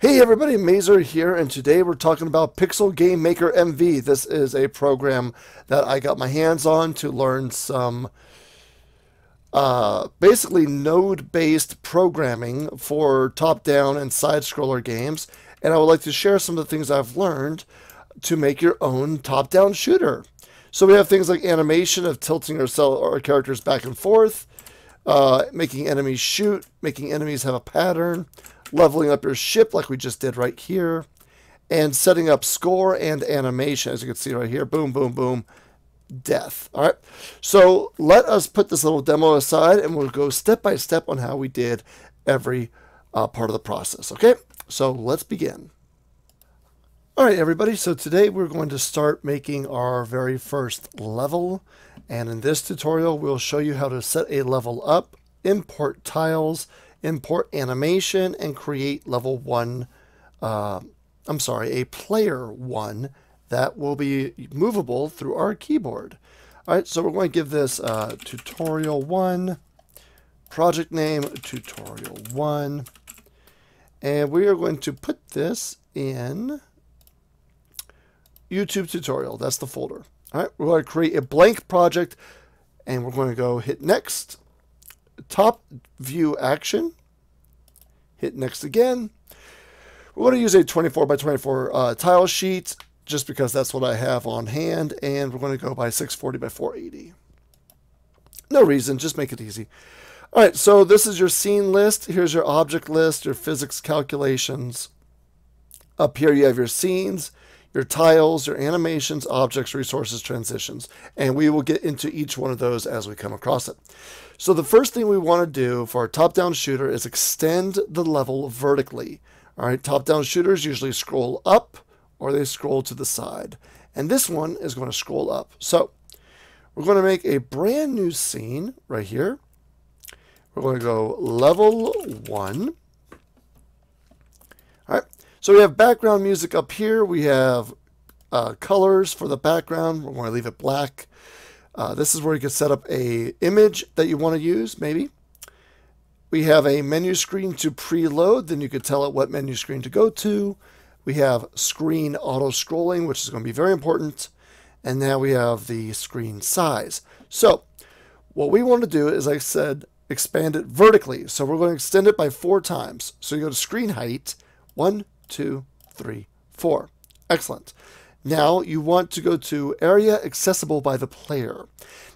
Hey everybody, Mazer here, and today we're talking about Pixel Game Maker MV. This is a program that I got my hands on to learn some uh, basically node-based programming for top-down and side-scroller games, and I would like to share some of the things I've learned to make your own top-down shooter. So we have things like animation of tilting our, characters back and forth, uh, making enemies shoot, making enemies have a pattern, leveling up your ship like we just did right here, and setting up score and animation, as you can see right here. Boom, boom, boom, death. All right, so let us put this little demo aside, and we'll go step by step on how we did every uh, part of the process. Okay, so let's begin. All right, everybody, so today we're going to start making our very first level. And in this tutorial, we'll show you how to set a level up, import tiles, import animation, and create level one, uh, I'm sorry, a player one that will be movable through our keyboard. All right, so we're going to give this uh, tutorial one, project name tutorial one, and we are going to put this in YouTube tutorial. That's the folder. All right, we're going to create a blank project and we're going to go hit next top view action, hit next again. We're going to use a 24 by 24 uh, tile sheet just because that's what I have on hand, and we're going to go by 640 by 480. No reason, just make it easy. All right, so this is your scene list. Here's your object list, your physics calculations. Up here you have your scenes, your tiles, your animations, objects, resources, transitions. And we will get into each one of those as we come across it. So the first thing we want to do for our top-down shooter is extend the level vertically. All right, top-down shooters usually scroll up or they scroll to the side. And this one is going to scroll up. So we're going to make a brand new scene right here. We're going to go level one. So we have background music up here. We have uh, colors for the background. We're going to leave it black. Uh, this is where you can set up a image that you want to use, maybe. We have a menu screen to preload. Then you can tell it what menu screen to go to. We have screen auto scrolling, which is going to be very important. And now we have the screen size. So what we want to do is, like I said, expand it vertically. So we're going to extend it by four times. So you go to screen height, one, two, three, four. Excellent. Now you want to go to area accessible by the player.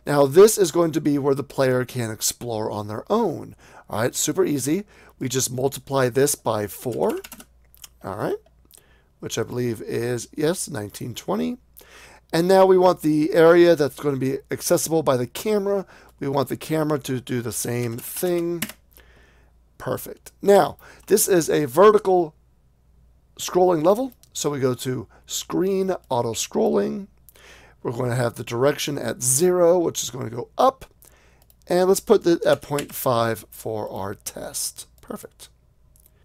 Now this is going to be where the player can explore on their own. All right, super easy. We just multiply this by four. All right, which I believe is, yes, 1920. And now we want the area that's going to be accessible by the camera. We want the camera to do the same thing. Perfect. Now, this is a vertical scrolling level. So we go to screen auto scrolling. We're going to have the direction at zero, which is going to go up. And let's put it at 0.5 for our test. Perfect.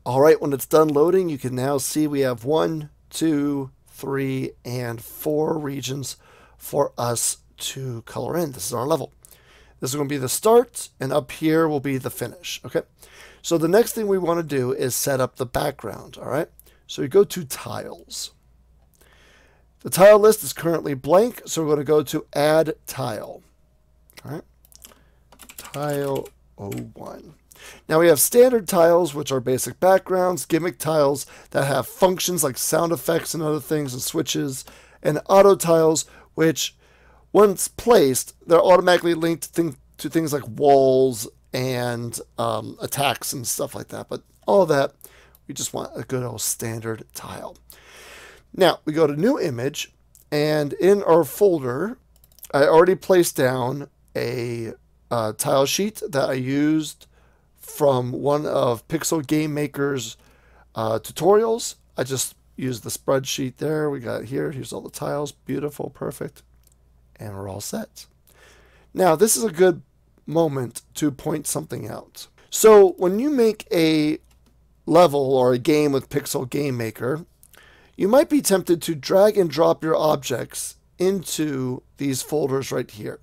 All right, when it's done loading, you can now see we have one, two, three, and four regions for us to color in. This is our level. This is going to be the start, and up here will be the finish. Okay, so the next thing we want to do is set up the background. All right. So we go to tiles. The tile list is currently blank, so we're going to go to add tile. All right. Tile 01. Now we have standard tiles, which are basic backgrounds, gimmick tiles that have functions like sound effects and other things and switches, and auto tiles, which once placed, they're automatically linked to things like walls and um, attacks and stuff like that. But all that we just want a good old standard tile. Now we go to new image and in our folder, I already placed down a uh, tile sheet that I used from one of Pixel Game Maker's uh, tutorials. I just used the spreadsheet there. We got here. Here's all the tiles. Beautiful. Perfect. And we're all set. Now, this is a good moment to point something out. So when you make a level or a game with Pixel Game Maker, you might be tempted to drag and drop your objects into these folders right here.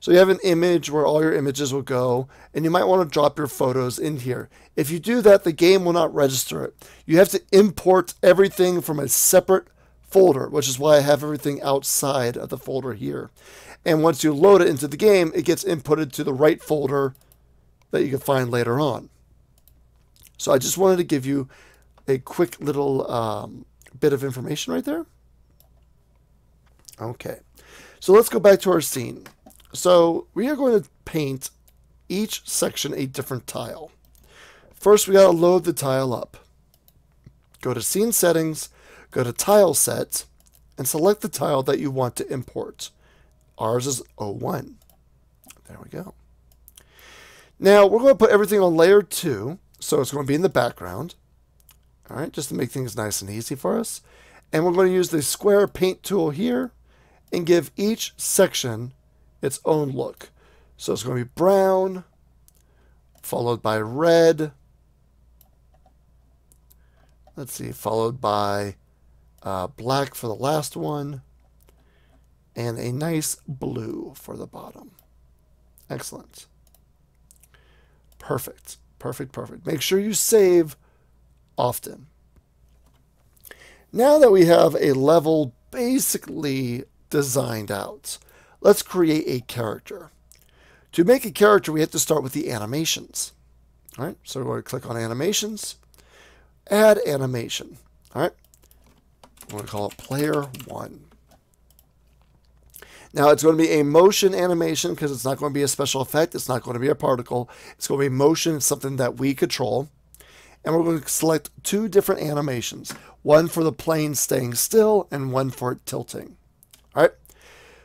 So you have an image where all your images will go, and you might want to drop your photos in here. If you do that, the game will not register it. You have to import everything from a separate folder, which is why I have everything outside of the folder here. And once you load it into the game, it gets inputted to the right folder that you can find later on. So I just wanted to give you a quick little um, bit of information right there. Okay, so let's go back to our scene. So we are going to paint each section a different tile. First, we got to load the tile up. Go to Scene Settings, go to Tile Set, and select the tile that you want to import. Ours is 01. There we go. Now, we're going to put everything on Layer 2, so it's going to be in the background. All right, just to make things nice and easy for us. And we're going to use the Square Paint tool here and give each section its own look. So it's going to be brown, followed by red. Let's see, followed by uh, black for the last one, and a nice blue for the bottom. Excellent. Perfect, perfect, perfect. Make sure you save often. Now that we have a level basically designed out, Let's create a character. To make a character, we have to start with the animations. All right, so we're going to click on animations, add animation. All right, we're going to call it player one. Now it's going to be a motion animation because it's not going to be a special effect. It's not going to be a particle. It's going to be motion. It's something that we control. And we're going to select two different animations. One for the plane staying still and one for it tilting. All right.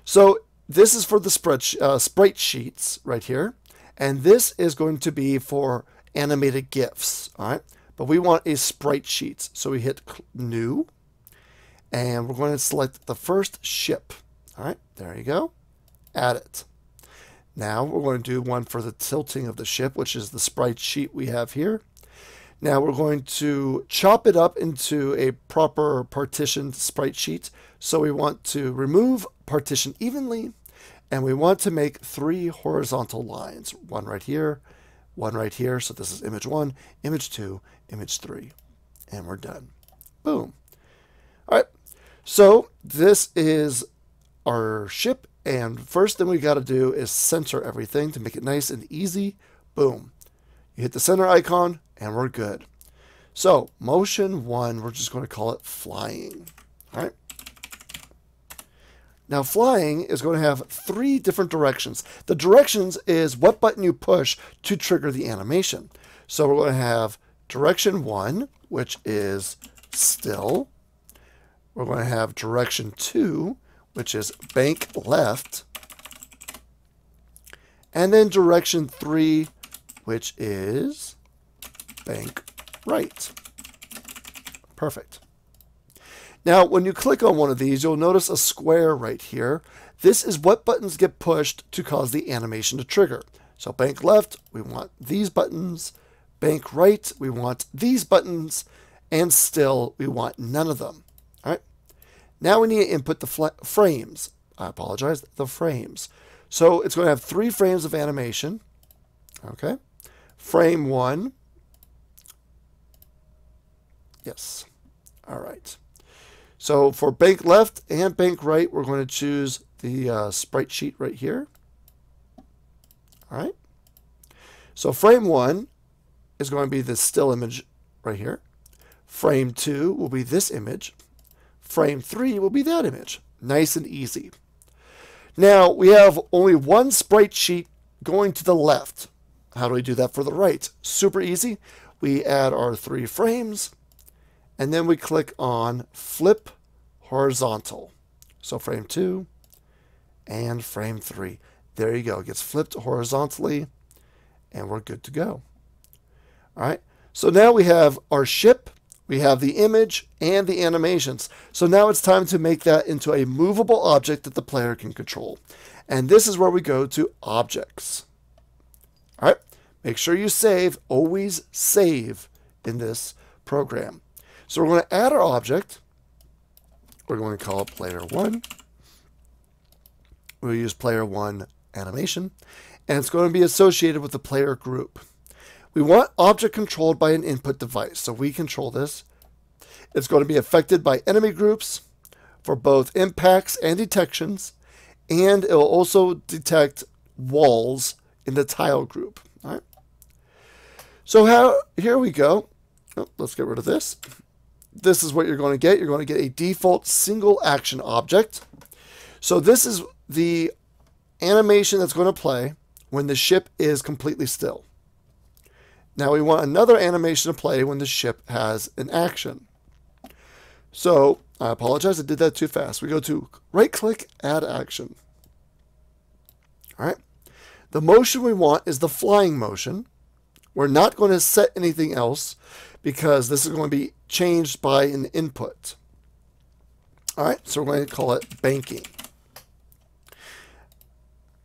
So this is for the spread uh, sprite sheets right here. And this is going to be for animated GIFs, all right? But we want a sprite sheets. So we hit new and we're going to select the first ship. All right, there you go. Add it. Now we're going to do one for the tilting of the ship, which is the sprite sheet we have here. Now we're going to chop it up into a proper partitioned sprite sheet. So we want to remove partition evenly, and we want to make three horizontal lines. One right here, one right here. So this is image one, image two, image three. And we're done. Boom. All right. So this is our ship. And first thing we got to do is center everything to make it nice and easy. Boom. You hit the center icon, and we're good. So motion one, we're just going to call it flying. All right. Now flying is going to have three different directions. The directions is what button you push to trigger the animation. So we're going to have direction one, which is still. We're going to have direction two, which is bank left. And then direction three, which is bank right. Perfect. Now, when you click on one of these, you'll notice a square right here. This is what buttons get pushed to cause the animation to trigger. So bank left, we want these buttons. Bank right, we want these buttons. And still, we want none of them. Now we need to input the frames. I apologize, the frames. So it's going to have three frames of animation. Okay. Frame one. Yes. All right. So for bank left and bank right, we're going to choose the uh, sprite sheet right here. All right. So frame one is going to be this still image right here. Frame two will be this image. Frame three will be that image. Nice and easy. Now we have only one sprite sheet going to the left. How do we do that for the right? Super easy. We add our three frames and then we click on flip horizontal. So frame two and frame three. There you go. It gets flipped horizontally and we're good to go. All right. So now we have our ship, we have the image and the animations. So now it's time to make that into a movable object that the player can control. And this is where we go to objects. All right. Make sure you save, always save in this program. So we're going to add our object. We're going to call it player one. We'll use player one animation, and it's going to be associated with the player group. We want object controlled by an input device, so we control this. It's going to be affected by enemy groups for both impacts and detections, and it will also detect walls in the tile group. All right. So how here we go. Oh, let's get rid of this. This is what you're going to get. You're going to get a default single action object. So this is the animation that's going to play when the ship is completely still. Now we want another animation to play when the ship has an action. So I apologize, I did that too fast. We go to right click, add action. All right. The motion we want is the flying motion. We're not going to set anything else because this is going to be changed by an input. All right, so we're going to call it banking.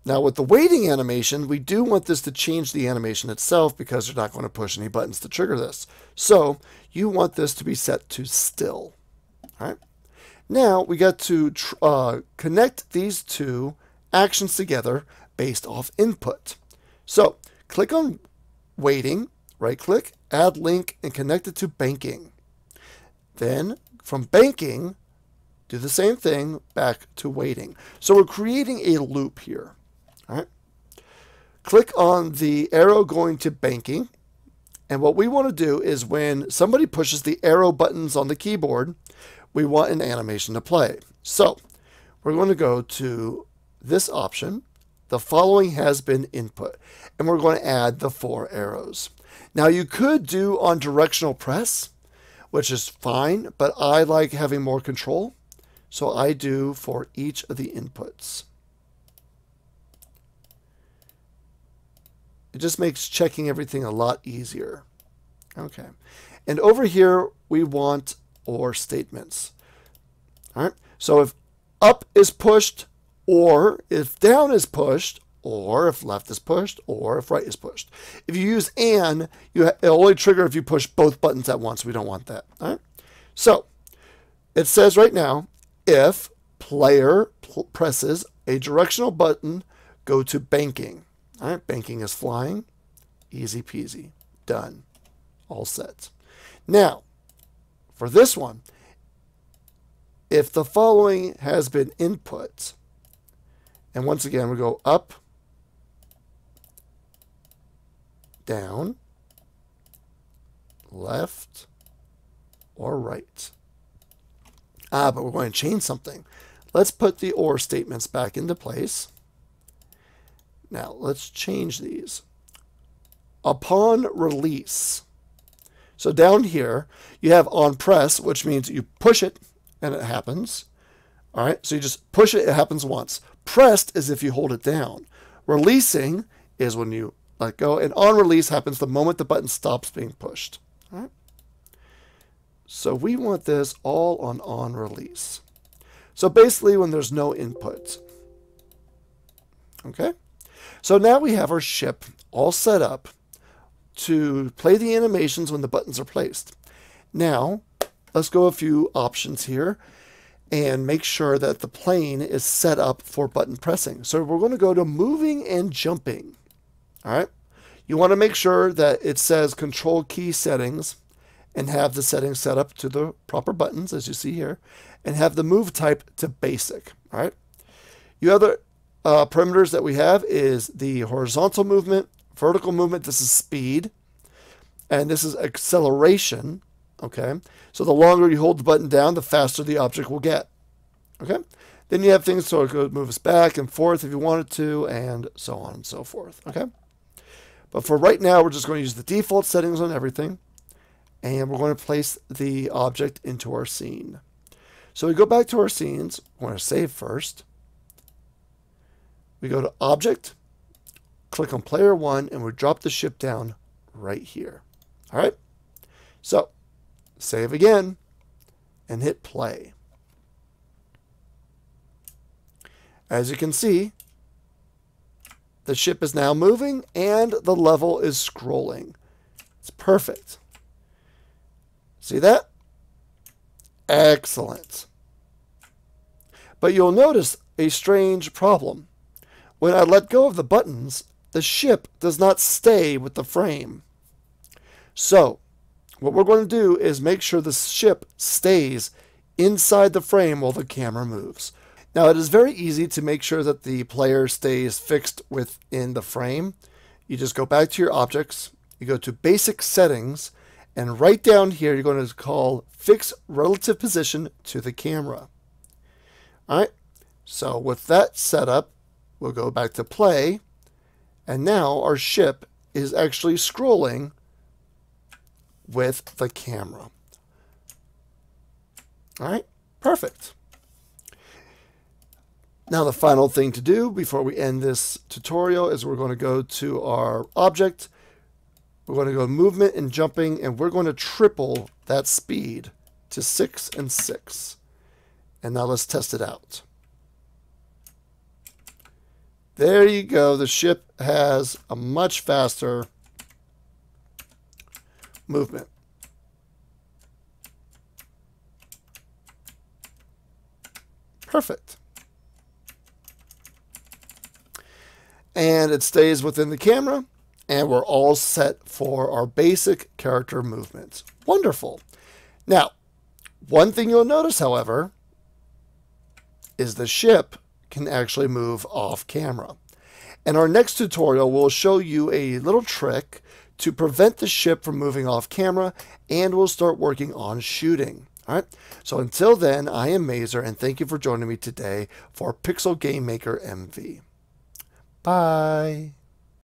Now with the waiting animation, we do want this to change the animation itself because you're not going to push any buttons to trigger this. So you want this to be set to still. All right. Now we got to uh, connect these two actions together based off input. So click on waiting, right click, add link, and connect it to banking. Then from banking, do the same thing back to waiting. So we're creating a loop here. All right. Click on the arrow going to banking. And what we want to do is when somebody pushes the arrow buttons on the keyboard, we want an animation to play. So we're going to go to this option. The following has been input. And we're going to add the four arrows. Now you could do on directional press, which is fine, but I like having more control. So I do for each of the inputs. It just makes checking everything a lot easier. Okay. And over here, we want or statements. All right. So if up is pushed, or if down is pushed, or if left is pushed, or if right is pushed. If you use and, you it'll only trigger if you push both buttons at once. We don't want that. All right. So it says right now, if player presses a directional button, go to banking. All right, banking is flying. Easy peasy. Done. All set. Now, for this one, if the following has been input, and once again we go up, down, left, or right. Ah, but we're going to change something. Let's put the OR statements back into place. Now, let's change these. Upon release. So down here, you have on press, which means you push it and it happens. All right, so you just push it, it happens once. Pressed is if you hold it down. Releasing is when you let go. And on release happens the moment the button stops being pushed. All right. So we want this all on on release. So basically when there's no input. Okay. So now we have our ship all set up to play the animations when the buttons are placed. Now, let's go a few options here and make sure that the plane is set up for button pressing. So we're going to go to moving and jumping. All right. You want to make sure that it says control key settings and have the settings set up to the proper buttons as you see here and have the move type to basic. All right. You other uh, parameters that we have is the horizontal movement, vertical movement. This is speed and this is acceleration. Okay. So the longer you hold the button down, the faster the object will get. Okay. Then you have things so it could move us back and forth if you wanted to, and so on and so forth. Okay. But for right now, we're just going to use the default settings on everything. And we're going to place the object into our scene. So we go back to our scenes. We're going to save first. We go to Object, click on Player 1, and we drop the ship down right here. All right? So, save again, and hit play. As you can see, the ship is now moving and the level is scrolling. It's perfect. See that? Excellent. But you'll notice a strange problem. When I let go of the buttons, the ship does not stay with the frame. So, what we're going to do is make sure the ship stays inside the frame while the camera moves. Now, it is very easy to make sure that the player stays fixed within the frame. You just go back to your objects, you go to basic settings, and right down here, you're going to call fix relative position to the camera. All right, so with that set up, we'll go back to play, and now our ship is actually scrolling with the camera. All right, perfect. Now the final thing to do before we end this tutorial is we're going to go to our object. We're going to go movement and jumping and we're going to triple that speed to 6 and 6. And now let's test it out. There you go. The ship has a much faster movement. Perfect. And it stays within the camera, and we're all set for our basic character movements. Wonderful. Now, one thing you'll notice, however, is the ship can actually move off camera. And our next tutorial, we'll show you a little trick to prevent the ship from moving off camera, and we'll start working on shooting. All right. So until then, I am Mazer, and thank you for joining me today for Pixel Game Maker MV. Bye.